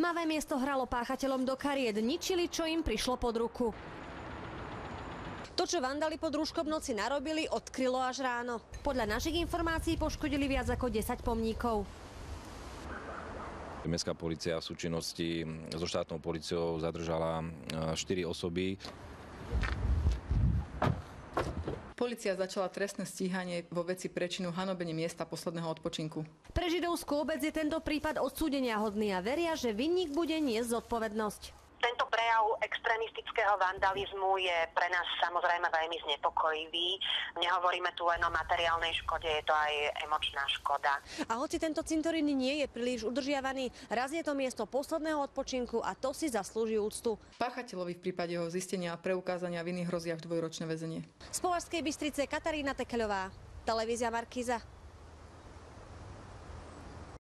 Tmavé miesto hralo páchateľom do kariet, ničili, čo im prišlo pod ruku. To, čo vandali pod rúškom noci narobili, odkrylo až ráno. Podľa našich informácií poškodili viac ako 10 pomníkov. Mestská policia v súčinnosti so štátnou policiou zadržala 4 osoby. Polícia začala trestné stíhanie vo veci prečinu hanobenie miesta posledného odpočinku. Pre židovskú obec je tento prípad odsúdenia hodný a veria, že vinník bude niesť zodpovednosť. Prejav extrémistického vandalizmu je pre nás samozrejme veľmi znepokojivý. Nehovoríme tu len o materiálnej škode, je to aj emočná škoda. A hoci tento cintorín nie je príliš udržiavaný, raz je to miesto posledného odpočinku a to si zaslúži úctu. Páchateľovi v prípade jeho zistenia a preukázania viny hrozí až dvojročné väzenie. Z Považskej Bystrice Katarína Tekeľová, televízia Markíza.